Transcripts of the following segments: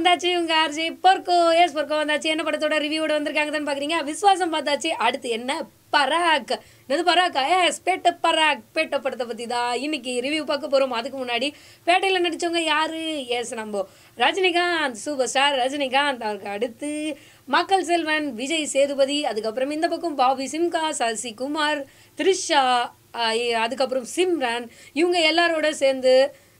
வந்தாச்சு உங்க RJ Porko S Porko வந்தாச்சு. என்ன படத்தோட ரிவ்யூவோட வந்திருக்காங்கன்னு பாக்குறீங்க? விஸ்வாசம் பார்த்தாச்சு. அடுத்து என்ன? பராக். என்னது பராக்கா எஸ் பேட்ட பராக். பேட்ட படத்தை பத்தி தான் இன்னைக்கு ரிவ்யூ பார்க்க போறோம். அதுக்கு முன்னாடி பேட்டையில் நடிச்சவங்க யாரு? எஸ் நம்ம ரஜினிகாந்த் சூப்பர் ஸ்டார் ரஜினிகாந்த். அவருக்கு அடுத்து மக்கள் செல்வன் விஜய் சேதுபதி. அதுக்கப்புறம் இந்த பக்கம் பாபி சிம்கா சசி குமார் த்ரிஷா அதுக்கப்புறம் சிம்ரன். இவங்க எல்லாரோட சேர்ந்து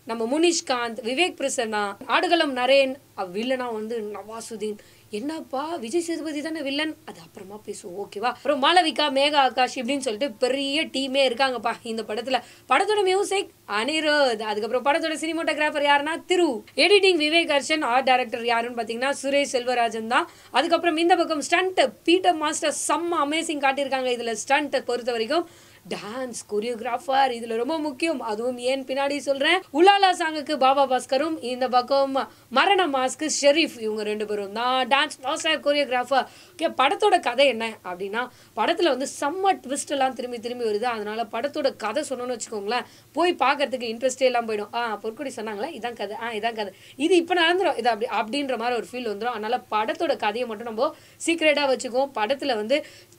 நம்ம முனிஷ்காந்த் விவேக் பிரசன்னா ஆடுகளம் நரேன் அஹ் வில்லனா வந்து நவாசுதீன். என்னப்பா விஜய் சேதுபதி தானே வில்லன்? அது அப்புறமா பேசுவோம் ஓகேவா அப்புறம் மாளவிகா மேகா ஆகாஷ் இப்படின்னு சொல்லிட்டு பெரிய டீமே இருக்காங்கப்பா. இந்த படத்துல படத்தோட மியூசிக் அனிருத் அதுக்கப்புறம் படத்தோட சினிமோட்டோகிராஃபர் யாருன்னா திரு. Editing Vivek Harshan art director யாருன்னு பாத்தீங்கன்னா சுரேஷ் செல்வராஜன் தான். அதுக்கப்புறம் இந்த பக்கம் ஸ்டண்ட் பீட்டர் மாஸ்டர் செம்ம அமேசிங் காட்டியிருக்காங்க. இதுல ஸ்டண்ட் பொறுத்த வரைக்கும் டான்ஸ் கொரியோகிராஃபர் இதுல ரொம்ப முக்கியம். அதுவும் ஏன் பின்னாடி சொல்றேன்? உலாலா சாங்குக்கு பாபா பாஸ்கரும் இந்த பக்கம் மரண மாஸ்க்கு ஷெரீஃப் இவங்க ரெண்டு பேரும் தான். டான்ஸ் மாஸ்டர் கொரியோகிராஃபர் ஓகே படத்தோட கதை என்ன அப்படின்னா படத்துல வந்து செம்ம ட்விஸ்ட் எல்லாம் திரும்பி திரும்பி வருது. அதனால படத்தோட கதை சொன்னோம்னு வச்சுக்கோங்களேன் போய் பார்க்கறதுக்கு இன்ட்ரெஸ்டே எல்லாம் போயிடும். ஆ பொற்கொடி சொன்னாங்களே இதான் கதை. ஆ இதான் கதை. இது இப்போ நடந்துடும் இது அப்படி அப்படின்ற மாதிரி ஒரு ஃபீல் வந்துடும் அதனால படத்தோட கதையை மட்டும் நம்ம சீக்ரெட்டாக வச்சுக்குவோம். படத்தில் வந்து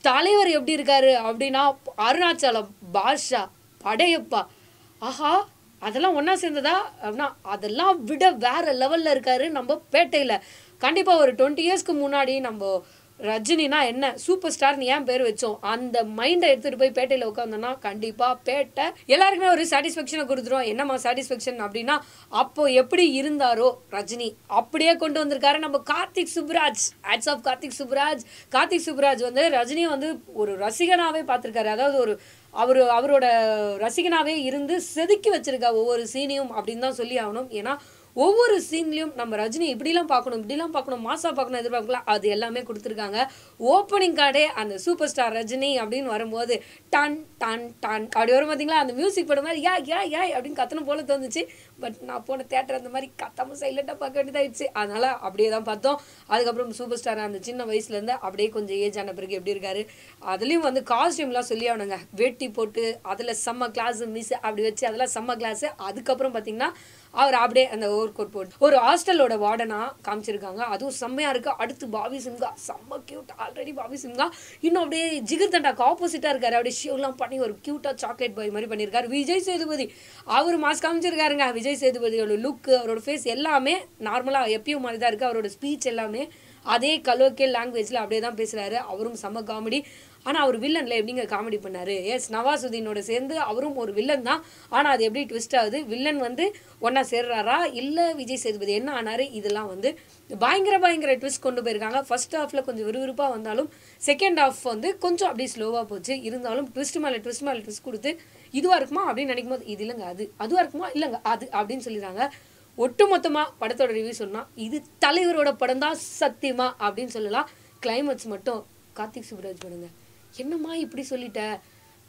தலைவர் எப்படி இருக்காரு அப்படின்னா அருணாச்சல் அருணாச்சலம் பாஷா படையப்பா. ஆஹா அதெல்லாம் ஒன்றா சேர்ந்ததா? அப்படின்னா அதெல்லாம் விட வேற லெவல்ல இருக்காரு நம்ம பேட்டையில. கண்டிப்பா ஒரு டுவெண்ட்டி இயர்ஸ்க்கு முன்னாடி நம்ம ரஜினினா என்ன? சூப்பர் ஸ்டார்னு ஏன் பேர் வச்சோம்? அந்த மைண்டை எடுத்துட்டு போய் பேட்டையில உட்காந்தோன்னா கண்டிப்பா பேட்டை எல்லாருக்குமே ஒரு சாட்டிஸ்ஃபேக்ஷனை கொடுத்துரும். என்னம்மா சாட்டிஸ்ஃபேக்ஷன் அப்படின்னா அப்போ எப்படி இருந்தாரோ ரஜினி அப்படியே கொண்டு வந்திருக்காரு நம்ம கார்த்திக் சுப்ராஜ் ஆட்ஸ் ஆஃப் கார்த்திக் சுப்ராஜ். கார்த்திக் சுப்ராஜ் வந்து ரஜினியை வந்து ஒரு ரசிகனாவே பார்த்திருக்காரு. அதாவது ஒரு அவர் அவரோட ரசிகனாவே இருந்து செதுக்கி வச்சிருக்கா ஒவ்வொரு சீனையும் அப்படின்னு தான் சொல்லி ஆகணும். ஏன்னா ஒவ்வொரு சீன்லையும் நம்ம ரஜினி இப்படிலாம் பார்க்கணும் இப்படிலாம் பார்க்கணும் மாசா பார்க்கணும் எதிர்பார்க்கலாம் அது எல்லாமே கொடுத்துருக்காங்க. ஓப்பனிங் கார்டே அந்த சூப்பர் ஸ்டார் ரஜினி அப்படின்னு வரும்போது டன் டன் டன். அப்படி வரும் பார்த்தீங்களா அந்த மியூசிக் படம் மாதிரி யா யா யா அப்படின்னு கத்தணும் போல தோணுச்சு. பட் நான் போன தேட்டர் அந்த மாதிரி கத்தமும் சைலண்டாக பார்க்க வேண்டியதாயிடுச்சு. அதனால அப்படியே தான் பார்த்தோம். அதுக்கப்புறம் சூப்பர் ஸ்டார் அந்த சின்ன வயசுலேருந்து அப்படியே கொஞ்சம் ஏஜ் ஆன பிறகு எப்படி இருக்காரு? அதுலேயும் வந்து காஸ்டியூம்லாம் சொல்லி ஆகணுங்க. வேட்டி போட்டு அதில் செம்ம கிளாஸ் மிஸ் அப்படி வச்சு அதெல்லாம் செம்ம கிளாஸ் அதுக்கப்புறம் பார்த்தீங்கன்னா அவர் அப்படியே அந்த ஓவர் கோட் போட்டு. ஒரு ஹாஸ்டலோட வார்டனா காமிச்சிருக்காங்க. அதுவும் செம்மையா இருக்கு. அடுத்து பாபி சிம்கா. செம்ம கியூட் ஆல்ரெடி பாபி சிம்கா. இன்னும் அப்படியே ஜிகர் தண்டாக்கு ஆப்போசிட்டா இருக்காரு. அப்படியே ஷிவ்லாம் பண்ணி ஒரு கியூட்டா சாக்லேட் பாய் மாதிரி பண்ணியிருக்காரு விஜய் சேதுபதி. அவர் மாஸ் காமிச்சிருக்காருங்க. விஜய் சேதுபதியோட லுக் அவரோட ஃபேஸ் எல்லாமே நார்மலா எப்பயும் மாதிரி தான் இருக்கு. அவரோட ஸ்பீச் எல்லாமே அதே கலோக்கியல் லாங்குவேஜில் அப்படியே தான் பேசுகிறாரு அவரும் செம்ம காமெடி ஆனால் அவர் வில்லன்ல எப்படிங்க காமெடி பண்ணார்? எஸ் நவாசுதீனோட சேர்ந்து அவரும் ஒரு வில்லன் தான். ஆனால் அது எப்படி ட்விஸ்ட் ஆகுது? வில்லன் வந்து ஒன்றா சேர்றாரா? இல்லை விஜய் சேதுபதி என்ன ஆனாரு? இதெல்லாம் வந்து பயங்கர பயங்கர ட்விஸ்ட் கொண்டு போயிருக்காங்க. ஃபர்ஸ்ட் ஹாஃபில் கொஞ்சம் விறுவிறுப்பாக வந்தாலும் செகண்ட் ஹாஃப் வந்து கொஞ்சம் அப்படியே ஸ்லோவாக போச்சு. இருந்தாலும் ட்விஸ்ட் மேலே ட்விஸ்ட் மேலே ட்விஸ்ட் கொடுத்து இதுவாக இருக்குமா அப்படின்னு நினைக்கும் போது இது இல்லைங்க அது. அதுவாக இருக்குமா? இல்லைங்க அது அப்படின்னு சொல்லிடுறாங்க. ஒட்டுமொத்தமாக படத்தோட ரிவ்யூ சொன்னால் இது தலைவரோட படம் தான் சத்தியமா அப்படின்னு சொல்லலாம். கிளைமேக்ஸ் மட்டும். கார்த்திக் சுப்ராஜ் படங்க. என்னம்மா இப்படி சொல்லிட்ட?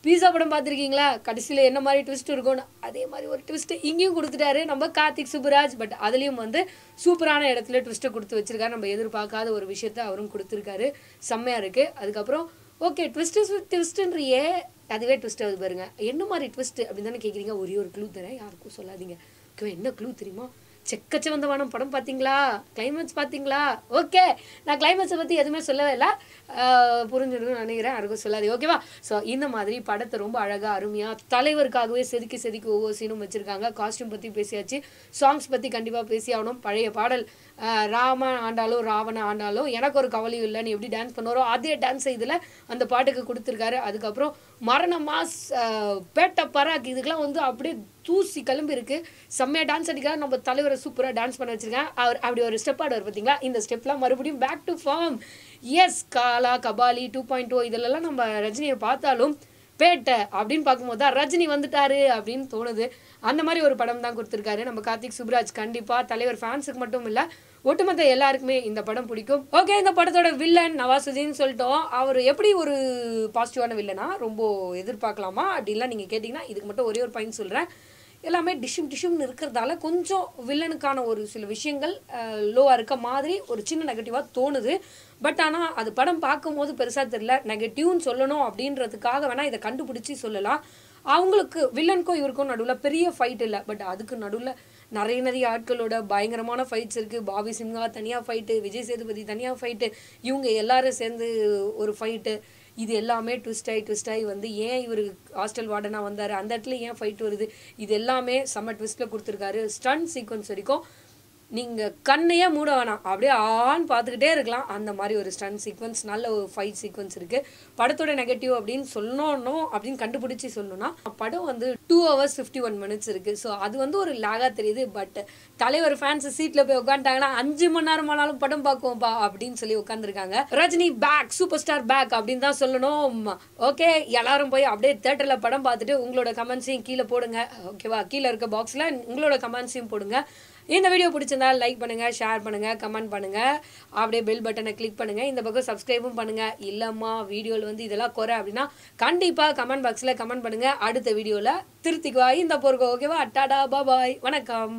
பீஸா படம் பார்த்துருக்கீங்களா? கடைசியில் என்ன மாதிரி ட்விஸ்ட் இருக்கும்னு? அதே மாதிரி ஒரு ட்விஸ்ட் இங்கேயும் கொடுத்துட்டாரு நம்ம கார்த்திக் சுப்ராஜ் பட் அதுலேயும் வந்து சூப்பரான இடத்துல ட்விஸ்ட்டை கொடுத்து வச்சிருக்காரு. நம்ம எதிர்பார்க்காத ஒரு விஷயத்த அவரும் கொடுத்துருக்காரு. செம்மையா இருக்குது அதுக்கப்புறம் ஓகே ட்விஸ்ட் ட்விஸ்ட்டுன்றியே அதுவே ட்விஸ்ட் ஆகுது பாருங்க. என்ன மாதிரி ட்விஸ்ட் அப்படின்னு தானே கேட்குறீங்க ஒரே ஒரு க்ளூ தரேன். யாருக்கும் சொல்லாதீங்க. ஓகே என்ன க்ளூ தெரியுமா? செக்கச்சவந்த வானம் படம் பார்த்தீங்களா கிளைமேக்ஸ் பார்த்தீங்களா ஓகே நான் கிளைமேக்ஸை பற்றி எதுவுமே சொல்லவே இல்லை. புரிஞ்சிடணும்னு நினைக்கிறேன். யாருக்கும் சொல்லாது. ஓகேவா ஸோ இந்த மாதிரி படத்தை ரொம்ப அழகாக அருமையாக தலைவருக்காகவே செதுக்கி செதுக்கி ஒவ்வொரு சீனும் வச்சுருக்காங்க. காஸ்டியூம் பற்றி பேசியாச்சு. சாங்ஸ் பற்றி கண்டிப்பாக பேசி ஆகணும் பழைய பாடல். ராம ஆண்டாலும் ராவண ஆண்டாலும் எனக்கு ஒரு கவலையும் இல்லை. நீ எப்படி டான்ஸ் பண்ணுவாரோ அதே டான்ஸ் இதில் அந்த பாட்டுக்கு கொடுத்துருக்காரு. அதுக்கப்புறம் மரண மாஸ் பேட்ட பராக் இதுக்கெல்லாம் வந்து அப்படியே தூசி கிளம்பு இருக்கு. செம்மையா டான்ஸ் அடிக்கிறார் நம்ம தலைவரை சூப்பராக டான்ஸ் பண்ண வச்சிருக்கேன். அவர் அப்படி ஒரு ஸ்டெப் ஆடுவார் பார்த்தீங்களா? இந்த ஸ்டெப்லாம் மறுபடியும் back to form S Kaala Kabali two point two இதிலெல்லாம் நம்ம ரஜினியை பார்த்தாலும் பேட்டை அப்படின்னு பார்க்கும்போது தான் ரஜினி வந்துட்டாரு அப்படின்னு தோணுது. அந்த மாதிரி ஒரு படம் தான் கொடுத்துருக்காரு. நம்ம கார்த்திக் சுப்ராஜ் கண்டிப்பாக தலைவர் ஃபேன்ஸுக்கு மட்டும் இல்லை ஒட்டுமொத்த எல்லாருக்குமே இந்த படம் பிடிக்கும். ஓகே இந்த படத்தோட வில்லன் நவாசுதீன் சொல்லிட்டோம். அவர் எப்படி ஒரு பாசிட்டிவான வில்லனா ரொம்ப எதிர்பார்க்கலாமா? அப்படின்லாம் நீங்கள் கேட்டிங்கன்னா இதுக்கு மட்டும் ஒரே ஒரு பாயிண்ட் சொல்கிறேன் எல்லாமே டிஷும் டிஷும்னு இருக்கிறதால கொஞ்சம் வில்லனுக்கான ஒரு சில விஷயங்கள் லோவாக இருக்க மாதிரி ஒரு சின்ன நெகட்டிவாக தோணுது. பட் ஆனால் அது படம் பார்க்கும்போது பெருசாக தெரியல. நெகட்டிவ்னு சொல்லணும் அப்படின்றதுக்காக வேணால் இதை கண்டுபிடிச்சி சொல்லலாம். அவங்களுக்கு வில்லனுக்கும் இவருக்கும் நடுவில் பெரிய ஃபைட் இல்லை. பட் அதுக்கு நடுவில் நிறைய நிறைய ஆட்களோட பயங்கரமான ஃபைட்ஸ் இருக்குது பாபி சிம்ஹா தனியாக ஃபைட்டு விஜய் சேதுபதி தனியாக ஃபைட்டு இவங்க எல்லாரும் சேர்ந்து ஒரு ஃபைட்டு இது எல்லாமே ட்விஸ்ட் ஆகி ட்விஸ்ட் ஆகி வந்து ஏன் இவர் ஹாஸ்டல் வார்டனாக வந்தார்? அந்த இடத்துல ஏன் ஃபைட் வருது? இது எல்லாமே செம்ம ட்விஸ்ட்டில் கொடுத்துருக்காரு. ஸ்டன் சீக்வன்ஸ் வரைக்கும் நீங்கள் கண்ணையே மூட வேணாம். அப்படியே ஆன் பார்த்துக்கிட்டே இருக்கலாம். அந்த மாதிரி ஒரு ஸ்டன் சீக்வன்ஸ் நல்ல ஒரு ஃபைட் சீக்வன்ஸ் இருக்குது படத்தோட நெகட்டிவ் அப்படின்னு சொல்லணும் அப்படின்னு கண்டுபிடிச்சி சொல்லணும்னா படம் வந்து two hours fifty one minutes இருக்குது ஸோ அது வந்து ஒரு லேகாக தெரியுது. பட் தலைவர் ஃபேன்ஸ் சீட்டில் போய் உட்காந்துட்டாங்கன்னா அஞ்சு மணி நேரம் ஆனாலும் படம் பார்க்குவோம்ப்பா அப்படின்னு சொல்லி உட்காந்துருக்காங்க Rajini back super star back அப்படின்னு தான் சொல்லணும். ஓகே எல்லாரும் போய் அப்படியே தேட்டரில் படம் பார்த்துட்டு உங்களோட கமெண்ட்ஸையும் கீழே போடுங்க. ஓகேவா கீழே இருக்க பாக்ஸில் உங்களோட கமெண்ட்ஸையும் போடுங்க. இந்த வீடியோ பிடிச்சிருந்தா லைக் பண்ணுங்கள் ஷேர் பண்ணுங்கள் கமெண்ட் பண்ணுங்கள் அப்படியே பெல் பட்டனை கிளிக் பண்ணுங்கள் இந்த பக்கம் சப்ஸ்கிரைபும் பண்ணுங்கள் இல்லைம்மா வீடியோவில் வந்து இதெல்லாம் குறை அப்படின்னா கண்டிப்பாக கமெண்ட் பாக்ஸில் கமெண்ட் பண்ணுங்க. அடுத்த வீடியோவில் திருத்திக்குவா. இந்த பொருட்கள் ஓகேவா அட்டாடா பாபாய் வணக்கம்.